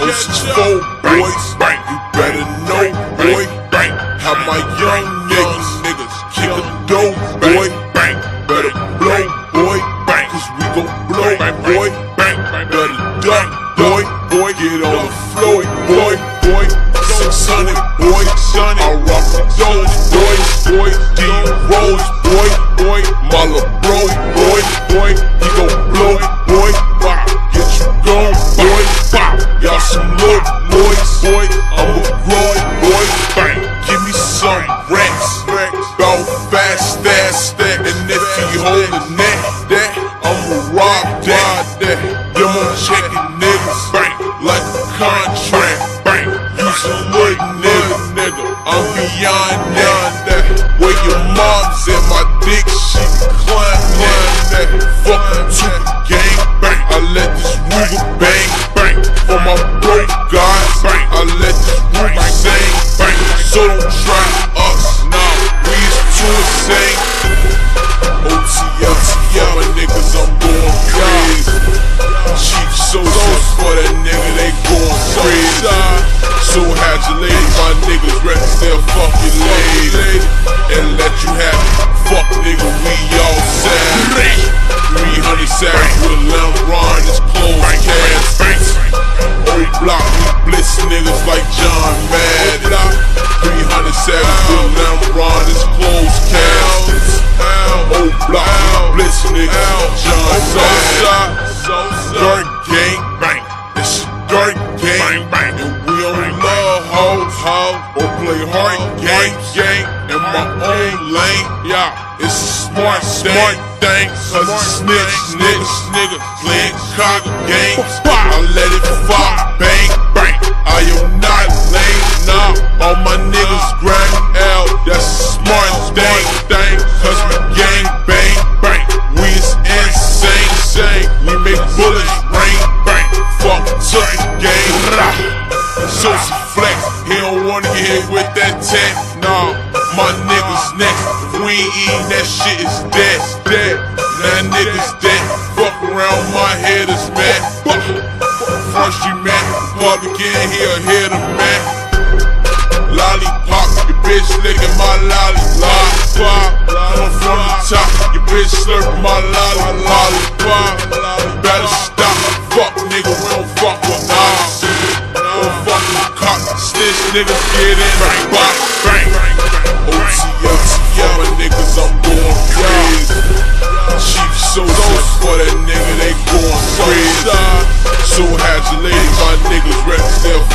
Catch up, boys, bang. You better know, boy, bang. How my young niggas, niggas kick a dope, boy, bang. Better blow, boy, bang. Cause we gon' blow, boy, bang. Better duck, boy, boy. Get on the floor, boy, boy. 600, boy, son. I rock the boys, boy. D Rose, boy, boy. Mala bro, boy, boy. Y'all boys, boy. I'm a grown boy, bang. Give me some racks, bout fast, fast, that. And if he holdin' that, that, I'ma rob that, that. Them I'm checking niggas, bang, like a contract, bang. You some little nigga, nigga. I'm beyond that. Where your mom's at my dick, she climb that. Fuck the gang, bang. I let this bang, bang. For my broke guys. I let this Ruger niggas like John Madden. 300 savage with a lamb Ron, it's closed cast. Old block, blitz niggas John Madden. Dirt gang, bang. It's dirt gang, bang. And we only love hoes, hoes, or play hard game, game. In my own lane, yeah. It's a smart, smart thing, cause it's snitch, snitch, nigga. Playing cock games, I let it bang, bang. I am not lame, nah. All my niggas grind L, that's a smart thing, thing. Cause we gang, bang, bang. We is insane, insane. We make bullets rain, bang. Fuck to rah. So flex, he don't wanna get hit with that tech, nah. My niggas next, if we ain't eating that shit is dead, dead. Now niggas dead, fuck around my head is public in here, hear the man. Lollipop, your bitch licking my lollipop. I'm from the top, your bitch slurping my lollipop. Better stop, fuck nigga, we don't fuck with us. Don't fuck with cops, snitch niggas get in, bang, bang, bang. OTL, my niggas, I'm going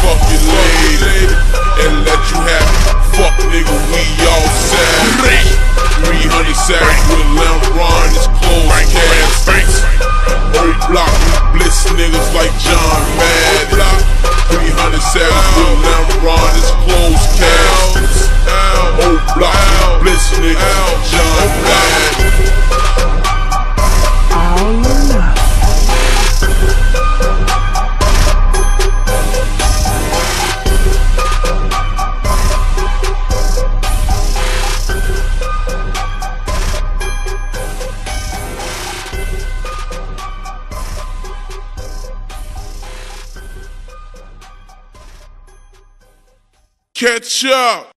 to Catch up.